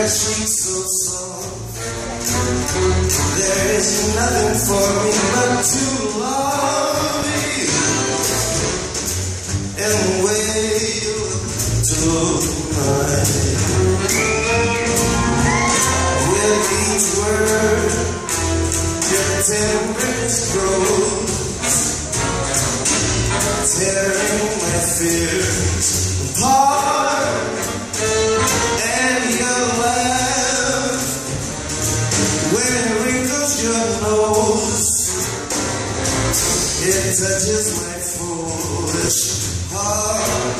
your cheeks so. There is nothing for me but to love you and you look tonight. With each word, your tenderness grows, when it wrinkles your nose, it touches my foolish heart.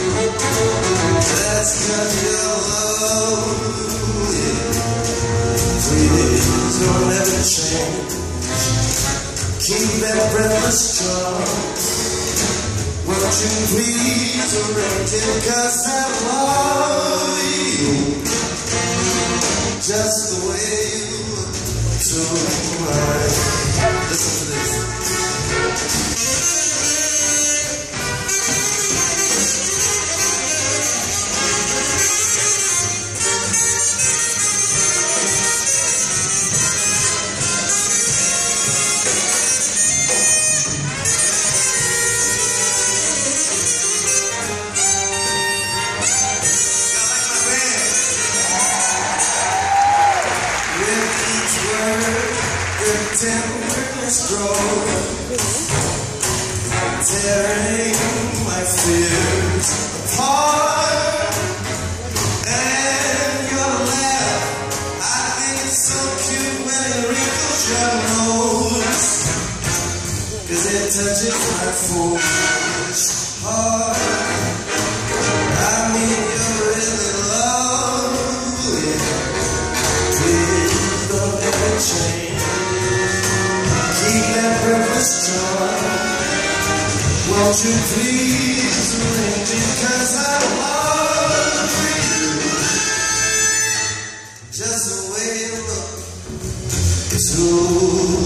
That's got your love. Please don't ever change. Keep that breathless charm. Won't you please arrange it? Cause I love you just the way you tenderness grows, tearing my fears apart. Touches my foolish heart. I mean, you're Won't you please arrange it? Cause I love you. Just the way you look tonight.